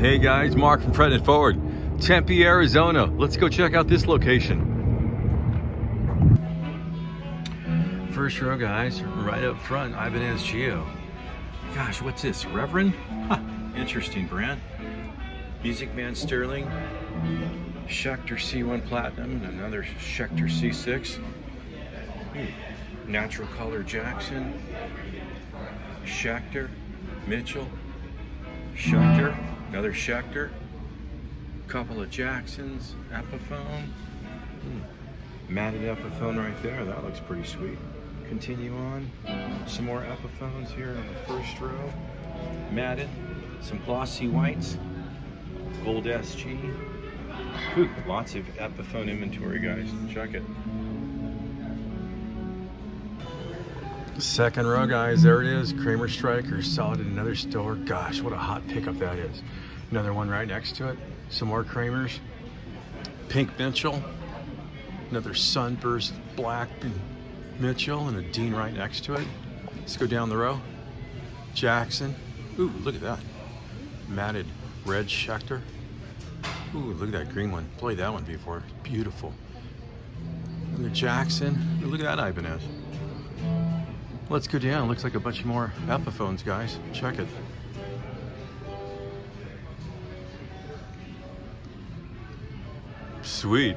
Hey guys, Mark from It Forward, Tempe, Arizona. Let's go check out this location. First row guys, right up front, Ibanez GIO. Gosh, what's this, Reverend? Huh, interesting brand. Music Man Sterling, Schecter C1 Platinum, and another Schecter C6. Hmm. Natural Color Jackson, Schecter, Mitchell, Schecter, another Schecter, couple of Jacksons, Epiphone, hmm. matted Epiphone right there, that looks pretty sweet. Continue on, some more Epiphones here on the first row, matted, some glossy whites, gold SG, Ooh, lots of Epiphone inventory guys, check it. Second row, guys, there it is. Kramer Striker, solid in another store. Gosh, what a hot pickup that is. Another one right next to it. Some more Kramers. Pink Mitchell. Another Sunburst Black Mitchell and a Dean right next to it. Let's go down the row. Jackson. Ooh, look at that. Matted red Schecter. Ooh, look at that green one. Played that one before. Beautiful. Another Jackson. Ooh, look at that Ibanez. Let's go down. Looks like a bunch more Epiphones, guys. Check it. Sweet.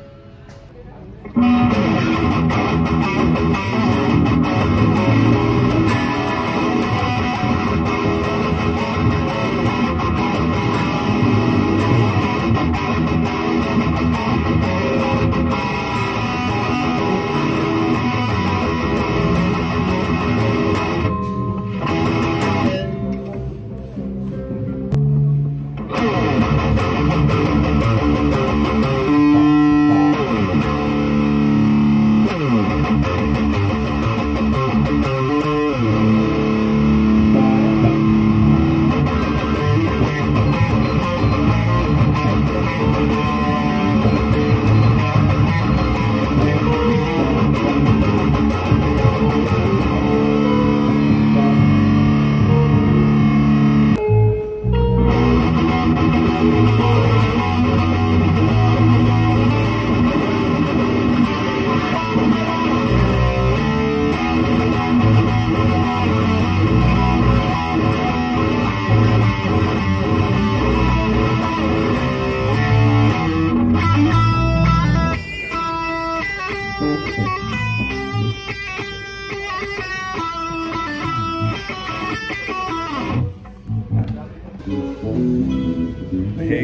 Hey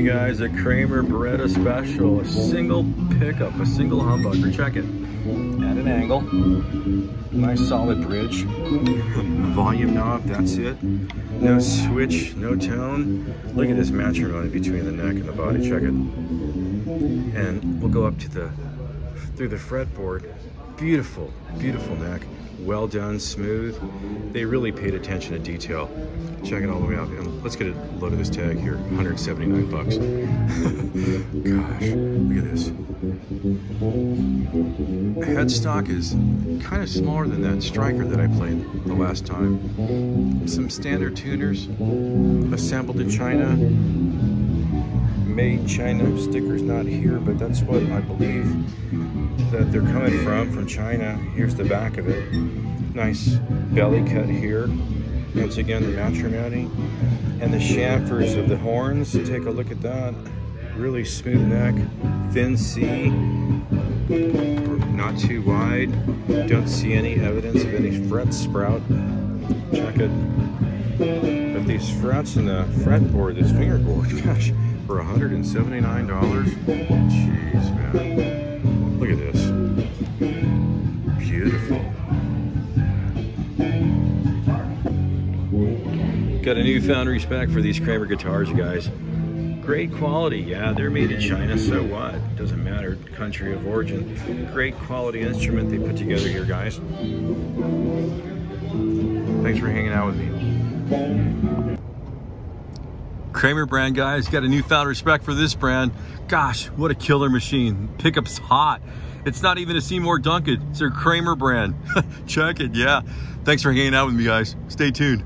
guys, a Kramer Baretta Special, a single pickup, a single humbucker, check it. At an angle, nice solid bridge, volume knob, that's it. No switch, no tone. Look at this matrimony between the neck and the body, check it. And we'll go up to the, through the fretboard. Beautiful, beautiful neck well done, smooth. They really paid attention to detail. Check it all the way out. And let's get a look at this tag here, 179 bucks. Gosh, look at this. The headstock is kind of smaller than that striker that I played the last time. Some standard tuners, assembled in China. Made China stickers not here, but that's what I believe that they're coming from, from China. Here's the back of it. Nice belly cut here. Once again, the matrimony. And the chamfers of the horns, take a look at that. Really smooth neck, thin C, not too wide. Don't see any evidence of any fret sprout. Check it. But these frets in the fretboard, this fingerboard, gosh, for $179? Jeez, man. Look at this. Beautiful. Got a newfound respect for these Kramer guitars, guys. Great quality, yeah, they're made in China, so what? Doesn't matter, country of origin. Great quality instrument they put together here, guys. Thanks for hanging out with me. Kramer brand guys, got a newfound respect for this brand. Gosh, what a killer machine. Pickup's hot. It's not even a Seymour Duncan, it's their Kramer brand. Check it, yeah. Thanks for hanging out with me guys. Stay tuned.